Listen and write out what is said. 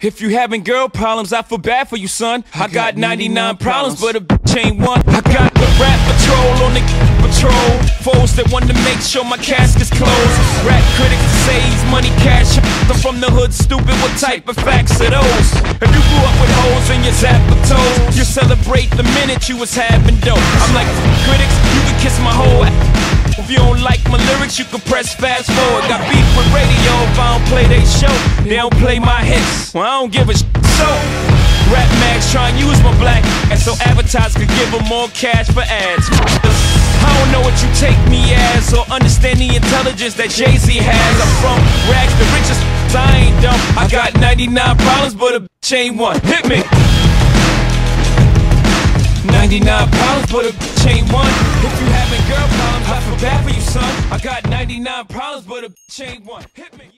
If you having girl problems, I feel bad for you, son. I, got 99 problems, but a bitch ain't one. I got the rap patrol on the patrol. Foes that want to make sure my casket's closed. Rap critics say he's money cash. I'm from the hood, stupid. What type of facts are those? If you grew up with holes in your zap of toes, you celebrate the minute you was having dope. I'm like critics, you can kiss my whole ass. If you don't like my lyrics, you can press fast forward. Got beef with radio I play they show. They don't play my hits. Well, I don't give a sh- so. Rap Max try and use my black and so advertisers could give them more cash for ads. I don't know what you take me as or understand the intelligence that Jay Z has. I'm from rags, the richest. I ain't dumb. I got 99 problems, but a bitch ain't one. Hit me. 99 problems, but a bitch ain't one. If you having girl problems, I feel bad for you, son. I got 99 problems, but a bitch ain't one. Hit me.